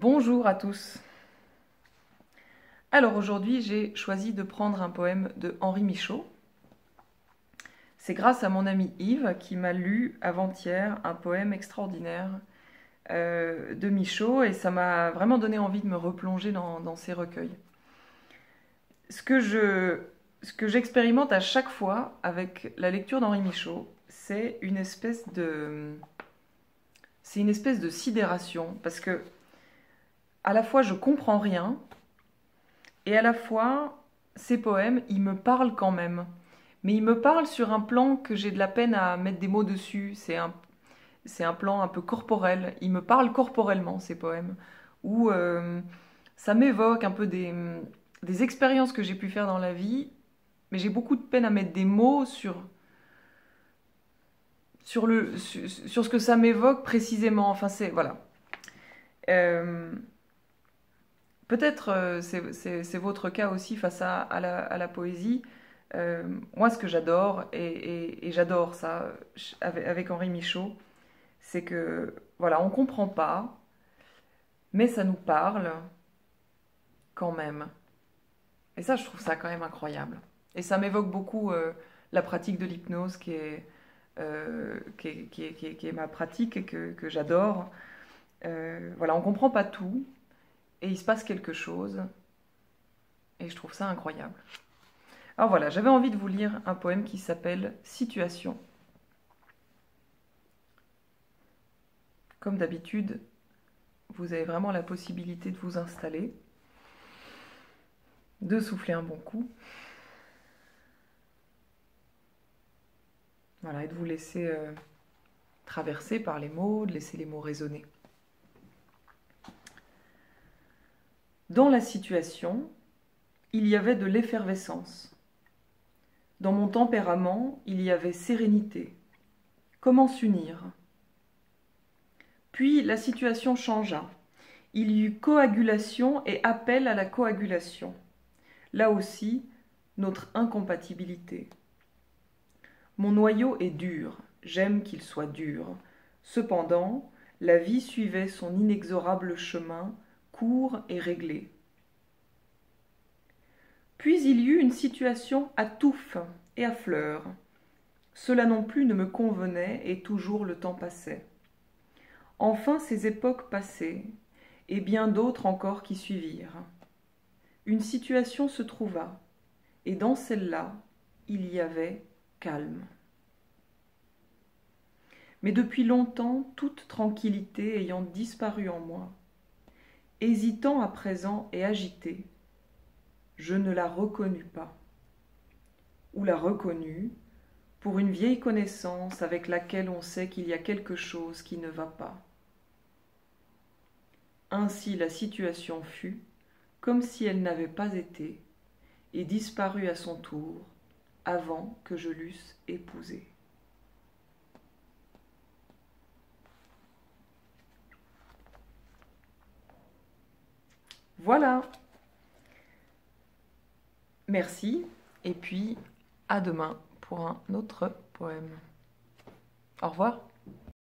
Bonjour à tous. Alors aujourd'hui, j'ai choisi de prendre un poème de Henri Michaud. C'est grâce à mon ami Yves qui m'a lu avant-hier un poème extraordinaire euh, de Michaud et ça m'a vraiment donné envie de me replonger dans, ces recueils. Ce que je, ce que j'expérimente à chaque fois avec la lecture d'Henri Michaud, c'est une espèce de c'est une espèce de sidération parce que à la fois je comprends rien et à la fois ces poèmes, ils me parlent quand même. Mais ils me parlent sur un plan que j'ai de la peine à mettre des mots dessus. C'est un, plan un peu corporel. Ils me parlent corporellement, ces poèmes. Où euh, ça m'évoque un peu des, des expériences que j'ai pu faire dans la vie. Mais j'ai beaucoup de peine à mettre des mots sur, sur, le, sur, sur ce que ça m'évoque précisément. Enfin, c'est. Voilà. Euh, Peut-être euh, c'est votre cas aussi face à, la, poésie. Euh, moi, ce que j'adore, et, j'adore ça avec, avec, Henri Michaud, c'est que, voilà, on comprend pas, mais ça nous parle quand même. Et ça, je trouve ça quand même incroyable. Et ça m'évoque beaucoup euh, la pratique de l'hypnose qui est, euh, ma pratique et que, que j'adore. Euh, voilà, on comprend pas tout, et il se passe quelque chose. Et je trouve ça incroyable. Alors voilà, j'avais envie de vous lire un poème qui s'appelle Situation. Comme d'habitude, vous avez vraiment la possibilité de vous installer, de souffler un bon coup. Voilà, et de vous laisser euh, traverser par les mots, de laisser les mots résonner. Dans la situation, il y avait de l'effervescence. Dans mon tempérament, il y avait sérénité. Comment s'unir? Puis la situation changea. Il y eut coagulation et appel à la coagulation. Là aussi, notre incompatibilité. Mon noyau est dur, j'aime qu'il soit dur. Cependant, la vie suivait son inexorable chemin et réglé. Puis il y eut une situation à touffe et à fleurs. Cela non plus ne me convenait et toujours le temps passait. Enfin ces époques passées, et bien d'autres encore qui suivirent. Une situation se trouva, et dans celle-là, il y avait calme. Mais depuis longtemps, toute tranquillité ayant disparu en moi, hésitant à présent et agité. Je ne la reconnus pas. Ou la reconnus, pour une vieille connaissance avec laquelle on sait qu'il y a quelque chose qui ne va pas. Ainsi la situation fut, comme si elle n'avait pas été, et disparut à son tour, avant que je l'eusse épousée. Voilà. Merci et puis à demain pour un autre poème. Au revoir.